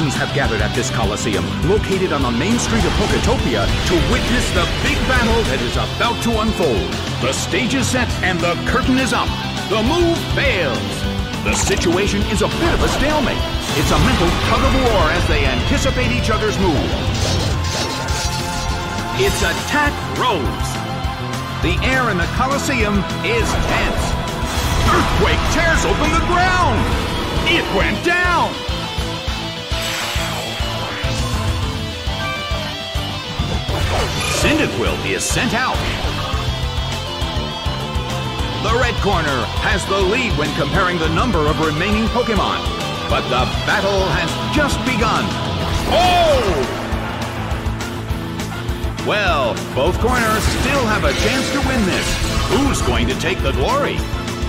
Thousands have gathered at this Coliseum, located on the main street of Poketopia, to witness the big battle that is about to unfold. The stage is set and the curtain is up. The move fails. The situation is a bit of a stalemate. It's a mental tug of war as they anticipate each other's move. It's attack rose. The air in the Coliseum is tense. Earthquake tears open the ground. It went down. Cyndaquil is sent out. The red corner has the lead when comparing the number of remaining Pokemon. But the battle has just begun. Oh! Well, both corners still have a chance to win this. Who's going to take the glory?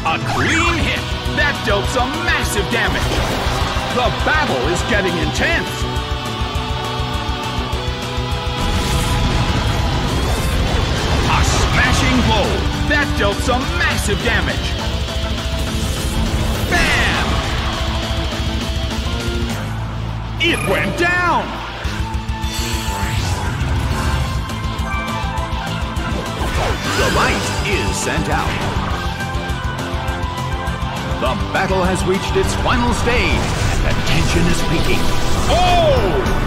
A clean hit! That dealt some massive damage. The battle is getting intense. Smashing blow. That dealt some massive damage. Bam! It went down! Gabite is sent out. The battle has reached its final stage, and the tension is peaking. Oh!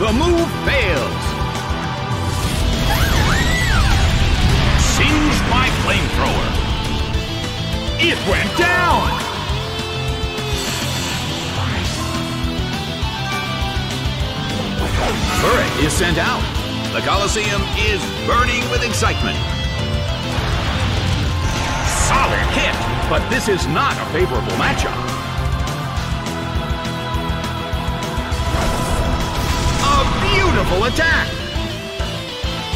The move fails. Flamethrower. It went down! Furret is sent out. The Coliseum is burning with excitement. Solid hit, but this is not a favorable matchup. A beautiful attack!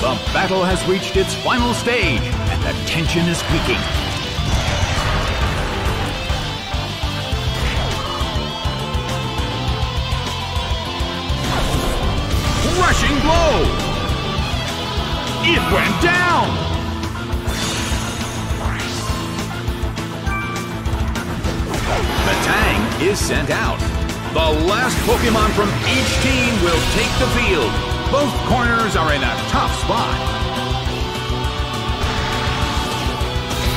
The battle has reached its final stage, the tension is peaking. Rushing blow! It went down! Metang is sent out. The last Pokemon from each team will take the field. Both corners are in a tough spot.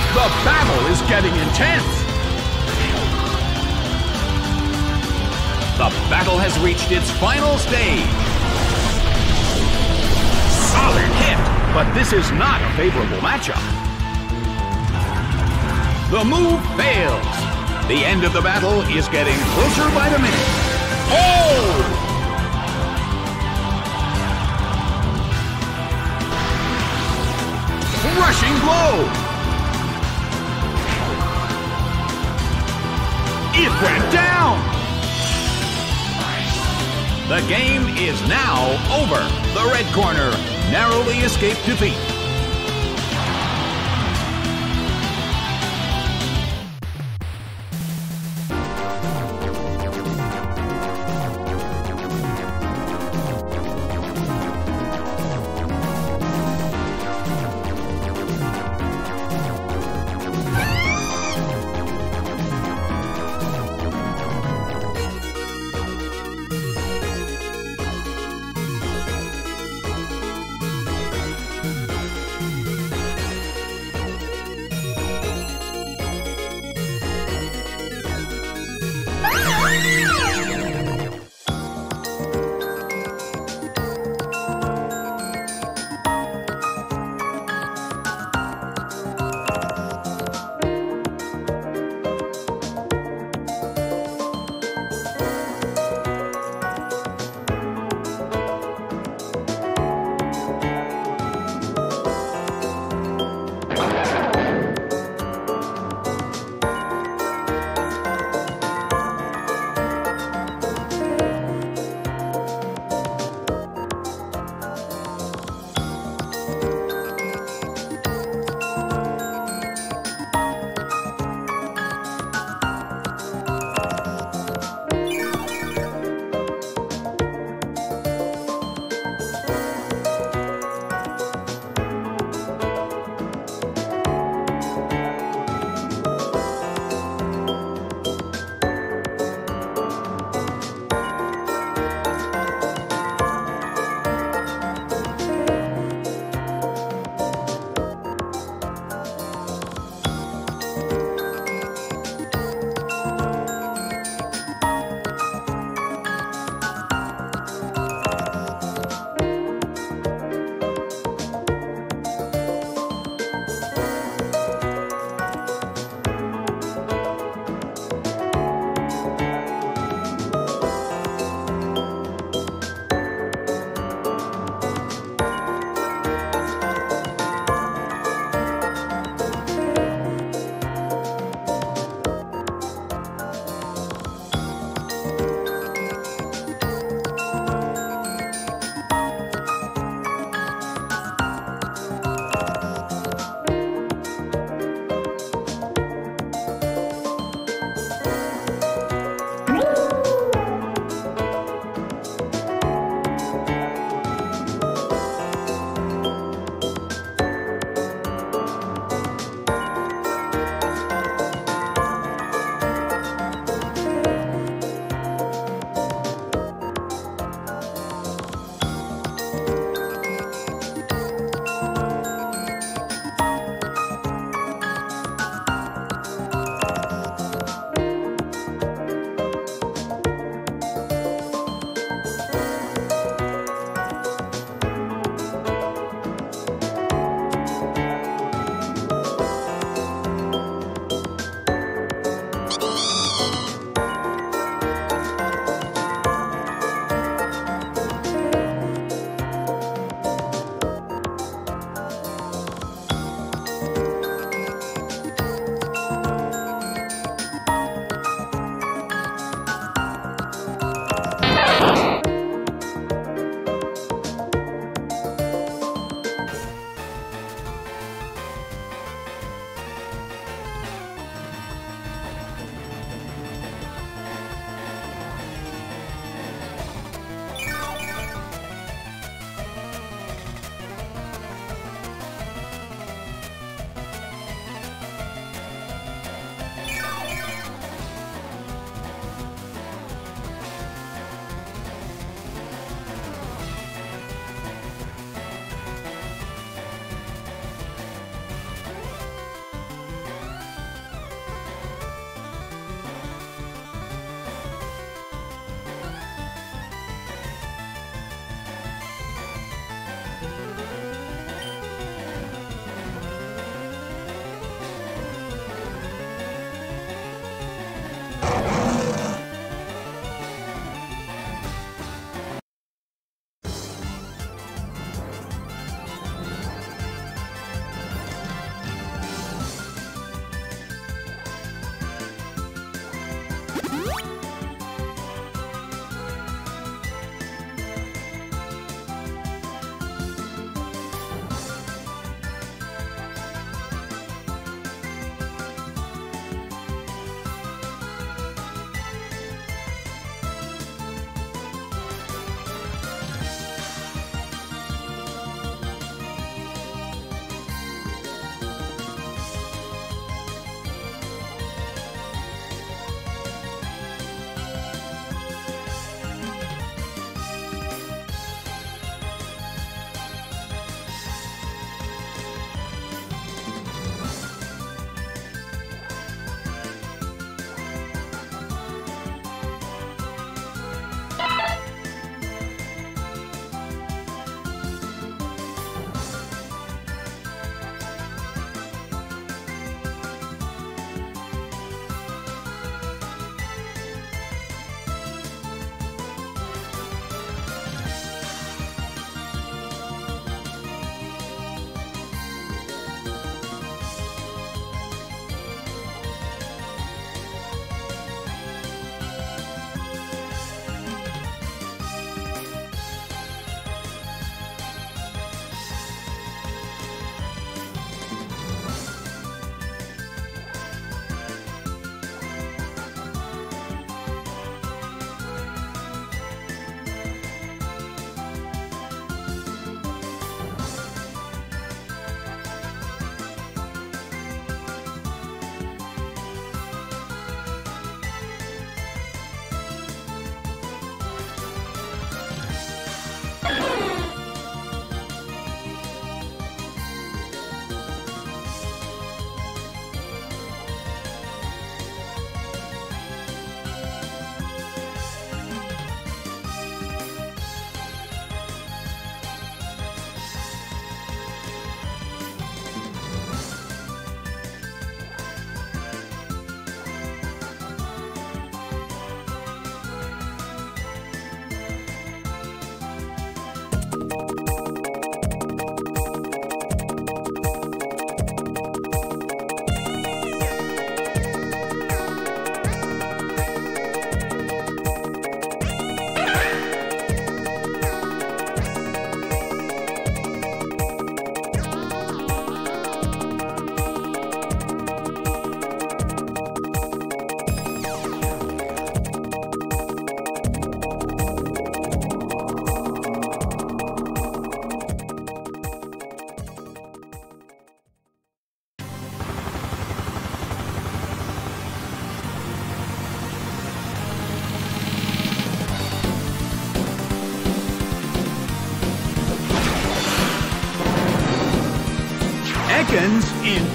The battle is getting intense. The battle has reached its final stage. Solid hit, but this is not a favorable matchup. The move fails. The end of the battle is getting closer by the minute. The game is now over. The red corner narrowly escaped defeat.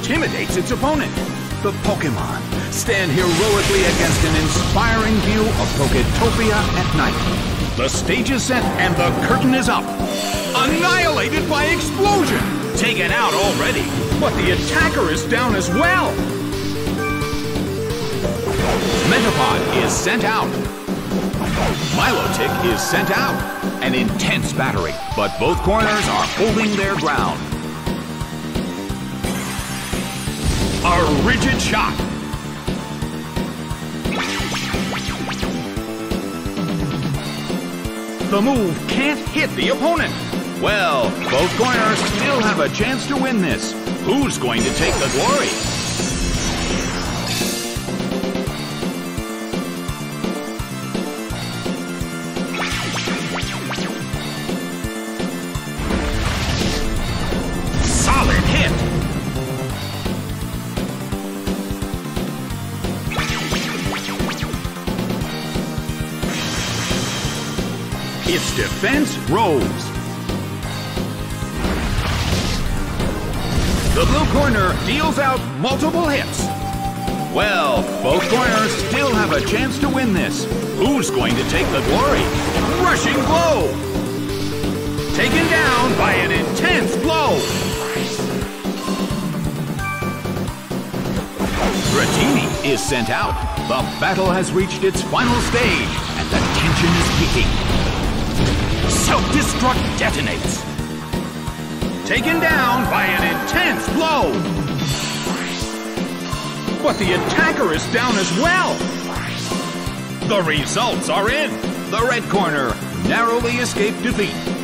Intimidates its opponent. The Pokemon stand heroically against an inspiring view of Poketopia at night. The stage is set and the curtain is up. Annihilated by explosion! Taken out already, but the attacker is down as well! Metapod is sent out. Milotic is sent out. An intense battery, but both corners are holding their ground. A rigid shot. The move can't hit the opponent. Well, both corners still have a chance to win this. Who's going to take the glory? Defense rolls. The blue corner deals out multiple hits. Well, both corners still have a chance to win this. Who's going to take the glory? Rushing blow! Taken down by an intense blow! Dratini is sent out. The battle has reached its final stage, and the tension is peaking. Self-destruct detonates. Taken down by an intense blow. But the attacker is down as well. The results are in. The red corner narrowly escaped defeat.